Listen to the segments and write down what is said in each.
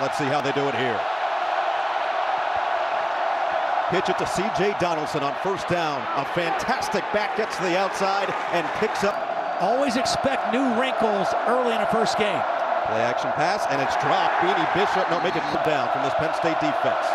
Let's see how they do it here. Pitch it to C.J. Donaldson on first down. A fantastic back gets to the outside and picks up. Always expect new wrinkles early in a first game. Play action pass, and it's dropped. Beanie Bishop, no, make it down from this Penn State defense.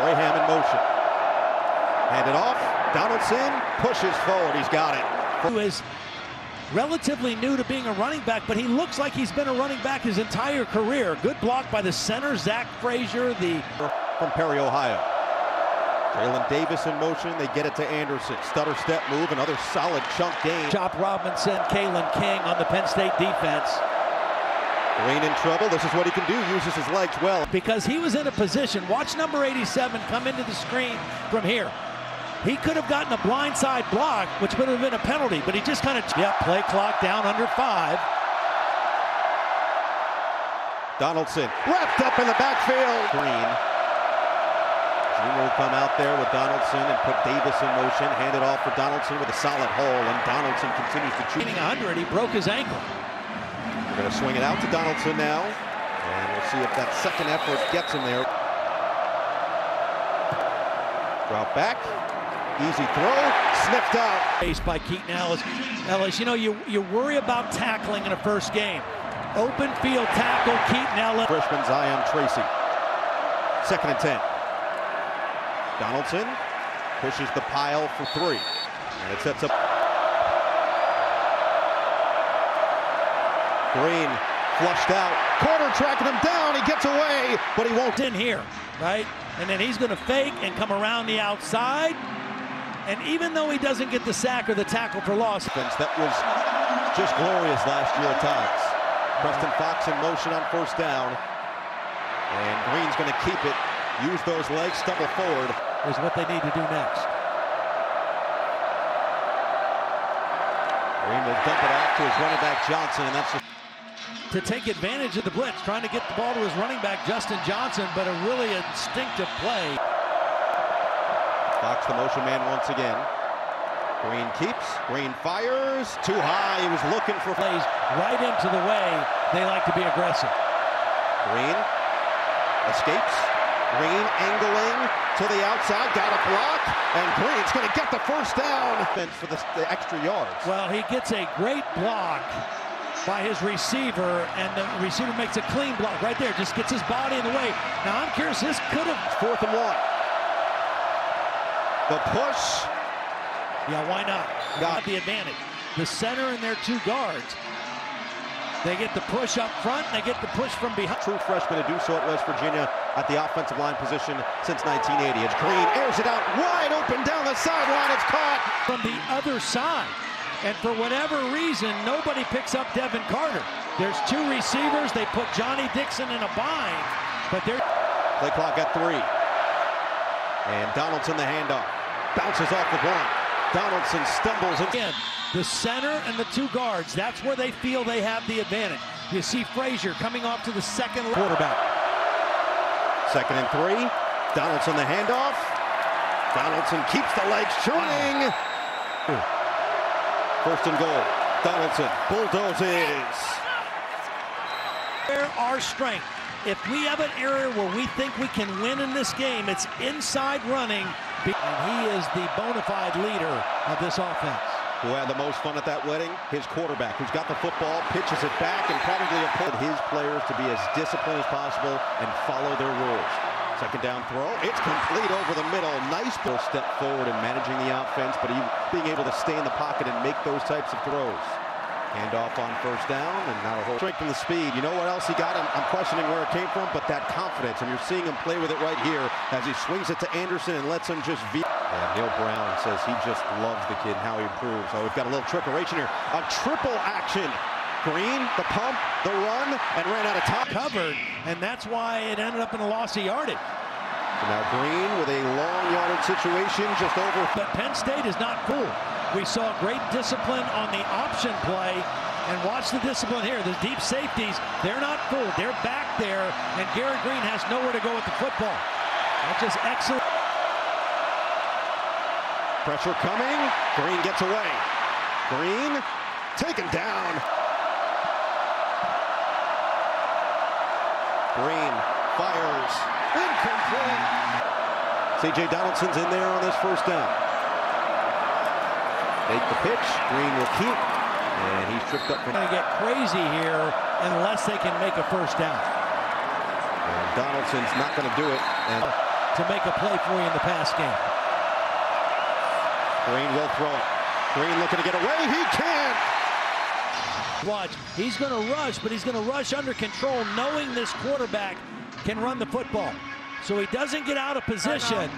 Boyham in motion. Hand it off. Donaldson pushes forward. He's got it. Who is relatively new to being a running back, but he looks like he's been a running back his entire career. Good block by the center, Zach Frazier, the from Perry, Ohio. Jalen Davis in motion. They get it to Anderson. Stutter step move. Another solid chunk gain. Chop Robinson, Kalen King on the Penn State defense. Greene in trouble. This is what he can do. Uses his legs well. Because he was in a position. Watch number 87 come into the screen from here. He could have gotten a blindside block, which would have been a penalty, but he just kind of, yeah, play clock down under five. Donaldson wrapped up in the backfield. Greene. Junior will come out there with Donaldson and put Davis in motion. Hand it off for Donaldson with a solid hole, and Donaldson continues to shoot. 100, he broke his ankle. We're going to swing it out to Donaldson now, and we'll see if that second effort gets him there. Drop back, Easy throw, sniffed out. Faced by Keaton Ellis. Ellis, you know, you, you worry about tackling in a first game. Open field tackle, Keaton Ellis. Freshman Zion Tracy. Second and 10. Donaldson pushes the pile for three. And it sets up. Greene flushed out. Corner tracking him down. He gets away, but he won't. In here, right? And then he's going to fake and come around the outside. And even though he doesn't get the sack or the tackle for loss. That was just glorious last year at times. Preston Fox in motion on first down. And Greene's going to keep it. Use those legs, stumble forward. Is what they need to do next. Greene will dump it off to his running back Johnson, and that's to take advantage of the blitz, trying to get the ball to his running back Justin Johnson, but a really instinctive play. Fox the motion man once again. Greene keeps. Greene fires. Too high. He was looking for plays right into the way. They like to be aggressive. Greene escapes. Greene angling to the outside. Got a block. And Greene's going to get the first down. For the, the extra yards. Well, he gets a great block by his receiver, and the receiver makes a clean block right there. Just gets his body in the way. Now, I'm curious, this could have... Fourth and one. The push. Yeah, why not? Got the advantage. The center and their two guards. They get the push up front. They get the push from behind. True freshman to do so at West Virginia at the offensive line position since 1980. It's Greene, airs it out wide open down the sideline. It's caught. From the other side. And for whatever reason, nobody picks up Devin Carter. There's two receivers. They put Johnny Dixon in a bind. But they're... Play clock at three. And Donaldson the handoff. Bounces off the ground. Donaldson stumbles again. The center and the two guards, that's where they feel they have the advantage. You see Frazier coming off to the second quarterback. Second and three. Donaldson the handoff. Donaldson keeps the legs churning. First and goal. Donaldson bulldozes. Our strength if we have an area where we think we can win in this game, it's inside running. And he is the bona fide leader of this offense. Who had the most fun at that wedding? His quarterback, who's got the football, pitches it back, and probably put his players to be as disciplined as possible and follow their rules. Second down throw. It's complete over the middle. Nice step forward in managing the offense, but he being able to stay in the pocket and make those types of throws. Handoff on first down, and now a whole strength and the speed. You know what else he got? I'm, I'm, questioning where it came from, but that confidence, and you're seeing him play with it right here as he swings it to Anderson and lets him just V. And Neal Brown says he just loves the kid and how he improves. So we've got a little trickeration here. A triple action. Greene, the pump, the run, and ran out of time. Covered, and that's why it ended up in a loss of yardage. So now Greene with a long yardage situation just over. But Penn State is not fooled. We saw great discipline on the option play. And watch the discipline here. The deep safeties, they're not fooled. They're back there. And Garrett Greene has nowhere to go with the football. That's just excellent. Pressure coming. Greene gets away. Greene taken down. Greene fires. Incomplete. C.J. Donaldson's in there on this first down. Take the pitch. Greene will keep. And he's tripped up. They're Going to get crazy here unless they can make a first down. And Donaldson's not going to do it. And to make a play for you in the pass game. Greene will throw it. Greene looking to get away. He can't. Watch. He's going to rush, but he's going to rush under control, knowing this quarterback can run the football. So he doesn't get out of position,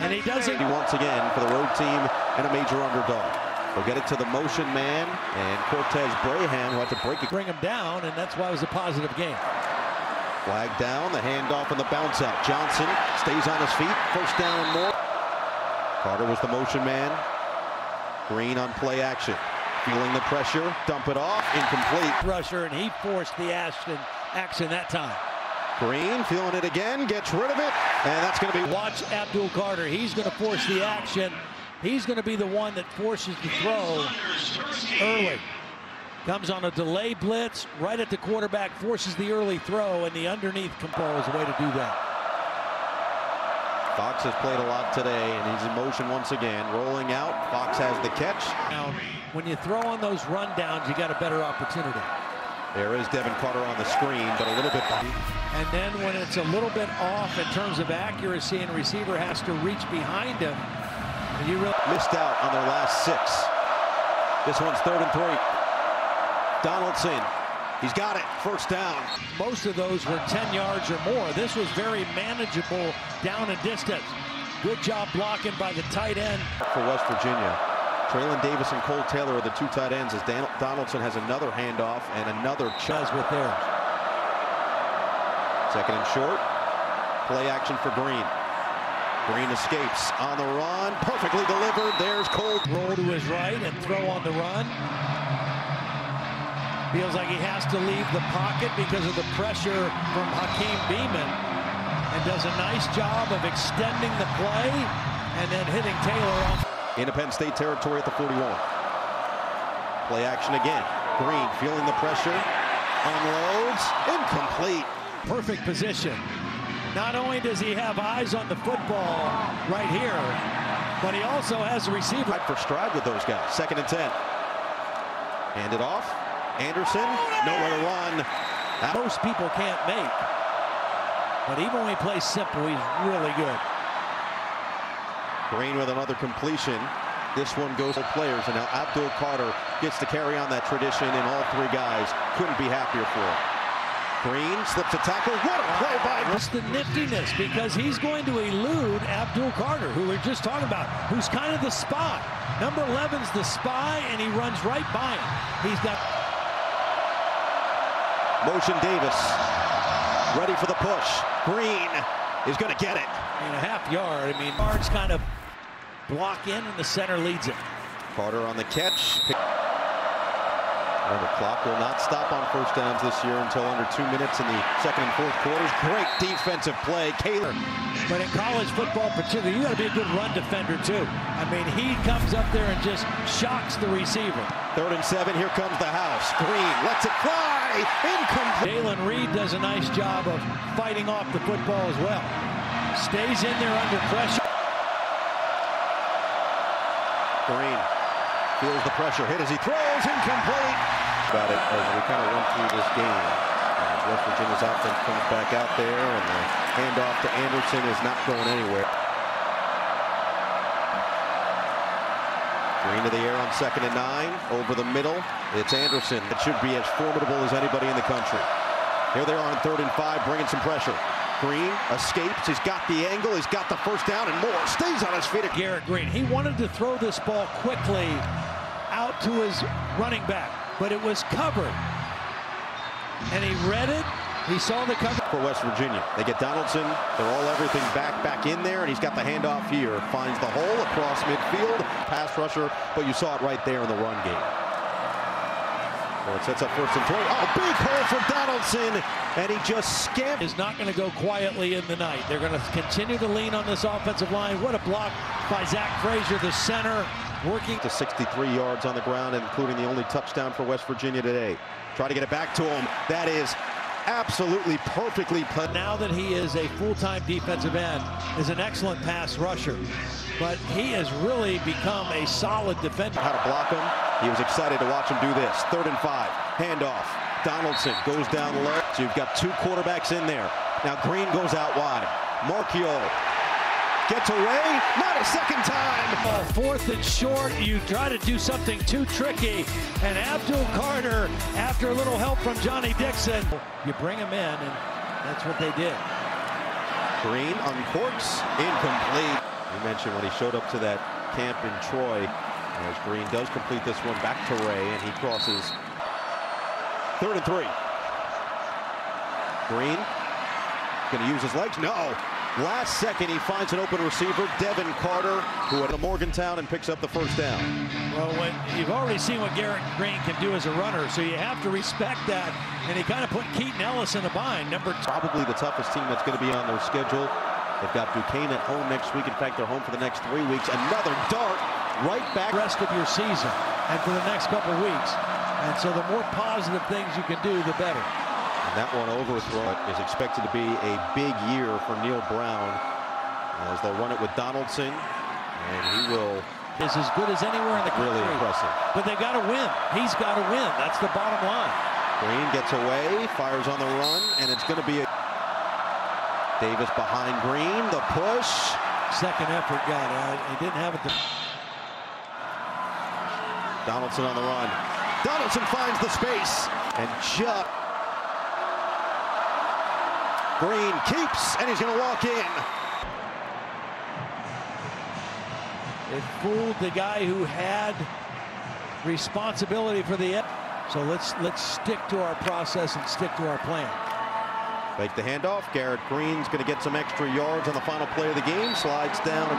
and he doesn't. Once again for the road team and a major underdog. We'll get it to the motion man, and Cortez Braham will have to break it. Bring him down, and that's why it was a positive game. Flag down, the handoff and the bounce out. Johnson stays on his feet. First down and more. Carter was the motion man. Greene on play action. Feeling the pressure, dump it off, incomplete. Rusher, and he forced the Ashton action that time. Greene feeling it again, gets rid of it, and that's going to be. Watch Abdul Carter. He's going to force the action. He's going to be the one that forces the throw early. Comes on a delay blitz right at the quarterback, forces the early throw, and the underneath compose a way to do that. Fox has played a lot today, and he's in motion once again. Rolling out, Fox has the catch. Now, when you throw on those rundowns, you got a better opportunity. There is Devin Carter on the screen, but a little bit behind. And then when it's a little bit off in terms of accuracy and receiver has to reach behind him, you really missed out on their last six. This one's third and three. Donaldson, he's got it, first down. Most of those were 10 yards or more. This was very manageable down and distance. Good job blocking by the tight end. For West Virginia. Traylon Davis and Kole Taylor are the two tight ends as Dan Donaldson has another handoff and another chaz with theirs. Second and short. Play action for Greene. Greene escapes on the run. Perfectly delivered. There's Kole. Roll to his right and throw on the run. Feels like he has to leave the pocket because of the pressure from Hakeem Beamon. And does a nice job of extending the play and then hitting Taylor off. Independent State territory at the 41. Play action again. Greene feeling the pressure. Unloads. Incomplete. Perfect position. Not only does he have eyes on the football right here, but he also has a receiver. Right for stride with those guys. Second and 10. Hand it off. Anderson, nowhere to run. Most people can't make. But even when he plays simple, he's really good. Greene with another completion. This one goes to players, and now Abdul Carter gets to carry on that tradition, and all three guys couldn't be happier for him. Greene slips a tackle. What a play by... What's the niftiness? Because he's going to elude Abdul Carter, who we are just talking about, who's kind of the spy. Number 11's the spy, and he runs right by him. He's got... Motion Davis. Ready for the push. Greene is going to get it. In a half yard. I mean, yards kind of block in, and the center leads it. Carter on the catch. Remember, clock will not stop on first downs this year until under two minutes in the second and fourth quarters. Great defensive play. Kaler. But in college football particularly, you got to be a good run defender, too. I mean, he comes up there and just shocks the receiver. Third and seven. Here comes the house. Greene lets it fly. Incomplete. Jaylen Reed does a nice job of fighting off the football as well. Stays in there under pressure. Greene feels the pressure. Hit as he throws. Incomplete. About it as we kind of went through this game. As West Virginia's offense comes back out there, and the handoff to Anderson is not going anywhere. Greene to the air on second and nine. Over the middle, it's Anderson. It should be as formidable as anybody in the country. Here they are on third and five, bringing some pressure. Greene escapes. He's got the angle. He's got the first down and more. Stays on his feet. Garrett Greene. He wanted to throw this ball quickly out to his running back, but it was covered. And he read it. He saw the cover. For West Virginia. They get Donaldson. They're all everything back, back in there, and he's got the handoff here. Finds the hole across midfield. Pass rusher, but you saw it right there in the run game. So it sets up first and three. Oh, big hole for Donaldson, and he just scammed. Is not going to go quietly in the night. They're going to continue to lean on this offensive line. What a block by Zach Frazier, the center, working. To 63 yards on the ground, including the only touchdown for West Virginia today. Try to get it back to him. That is absolutely perfectly put. Now that he is a full-time defensive end, is an excellent pass rusher. But he has really become a solid defender. How to block him. He was excited to watch him do this. Third and five. Handoff. Donaldson goes down low. So you've got two quarterbacks in there. Now Greene goes out wide. Marchiol gets away. Not a second time. Uh, fourth and short, you try to do something too tricky. And Abdul Carter, after a little help from Johnny Dixon, you bring him in, and that's what they did. Greene uncorks. Incomplete. You mentioned when he showed up to that camp in Troy, as Greene does complete this one back to Ray, and he crosses third and three. Greene going to use his legs. No. Last second, he finds an open receiver, Devin Carter, who at Morgantown and picks up the first down. Well, when you've already seen what Garrett Greene can do as a runner, so you have to respect that. And he kind of put Keaton Ellis in the bind. Number two. Probably the toughest team that's going to be on their schedule. They've got Duquesne at home next week. In fact, they're home for the next three weeks. Another dart right back. Rest of your season and for the next couple weeks. And so the more positive things you can do, the better. And that one overthrow is expected to be a big year for Neal Brown as they'll run it with Donaldson. And he will. Is as good as anywhere in the country. Really impressive. But they got to win. He's got to win. That's the bottom line. Greene gets away, fires on the run, and it's going to be a Davis behind Greene, the push. Second effort got out. He didn't have it. To... Donaldson on the run. Donaldson finds the space and just Greene keeps and he's going to walk in. It fooled the guy who had responsibility for the so let's let's stick to our process and stick to our plan. Fake the handoff. Garrett Greene's going to get some extra yards on the final play of the game. Slides down.